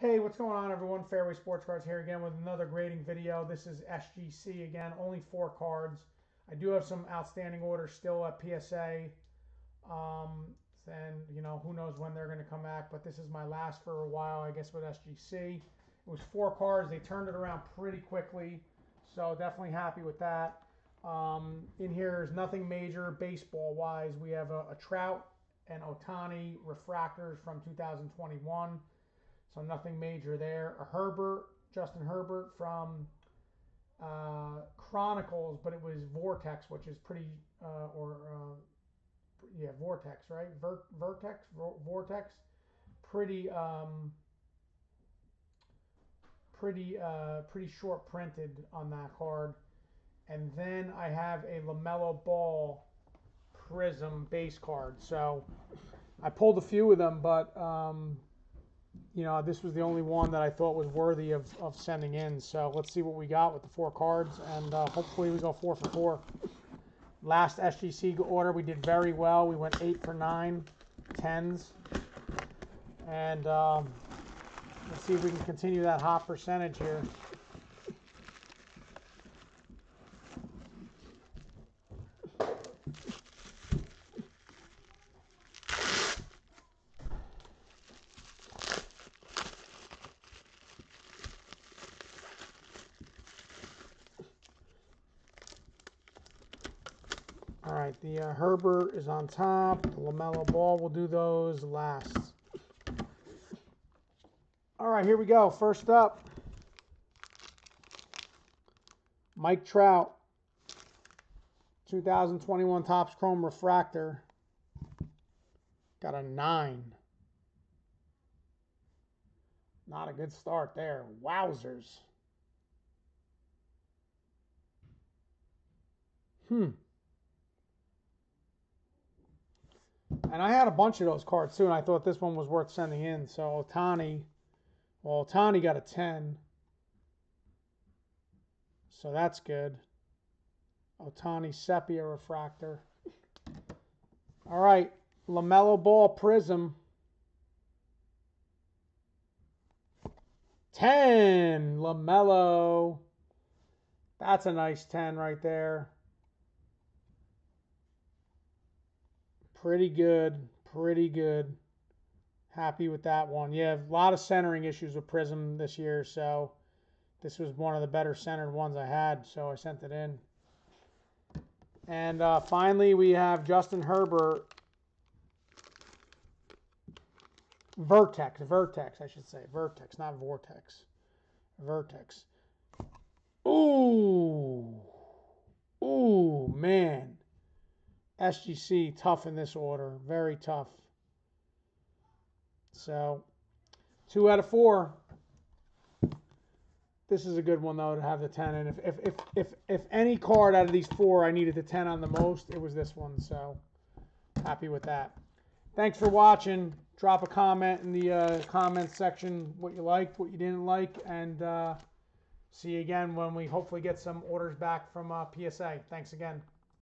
Hey, what's going on everyone? Fairway Sports Cards here again with another grading video. This is SGC again, only four cards. I do have some outstanding orders still at PSA. Um, and, you know, who knows when they're going to come back, but this is my last for a while, I guess, with SGC. It was four cards. They turned it around pretty quickly, so definitely happy with that. Um, in here is nothing major baseball-wise. We have a, a Trout and Ohtani refractors from 2021. So nothing major there. A Herbert, Justin Herbert from uh, Chronicles, but it was Vortex, which is pretty, uh, or uh, yeah, Vortex, right? Ver- Vertex, Vortex, pretty, um, pretty, uh, pretty short printed on that card. And then I have a LaMelo Ball Prizm base card. So I pulled a few of them, but um, you know, this was the only one that I thought was worthy of, of sending in. So let's see what we got with the four cards, and uh, hopefully we go four for four. Last SGC order, we did very well. We went eight for nine, tens. And um, let's see if we can continue that hot percentage here. All right, the uh, Herbert is on top. The LaMelo Ball, we'll do those last. All right, here we go. First up, Mike Trout, 2021 Topps Chrome Refractor. Got a 9. Not a good start there. Wowzers. Hmm. And I had a bunch of those cards too, and I thought this one was worth sending in. So Ohtani, well, Ohtani got a 10. So that's good. Ohtani Sepia Refractor. All right, LaMelo Ball Prizm. 10, LaMelo. That's a nice 10 right there. Pretty good. Pretty good. Happy with that one. Yeah, a lot of centering issues with Prizm this year, so this was one of the better centered ones I had, so I sent it in. And uh, finally, we have Justin Herbert. Vertex, Vertex, I should say. Vertex, not Vortex. Vertex. SGC tough in this order, very tough. So, two out of four. This is a good one though to have the 10. And if if if if, if any card out of these four I needed the 10 on the most, it was this one. So happy with that. Thanks for watching. Drop a comment in the uh, comments section what you liked, what you didn't like, and uh, see you again when we hopefully get some orders back from uh, PSA. Thanks again.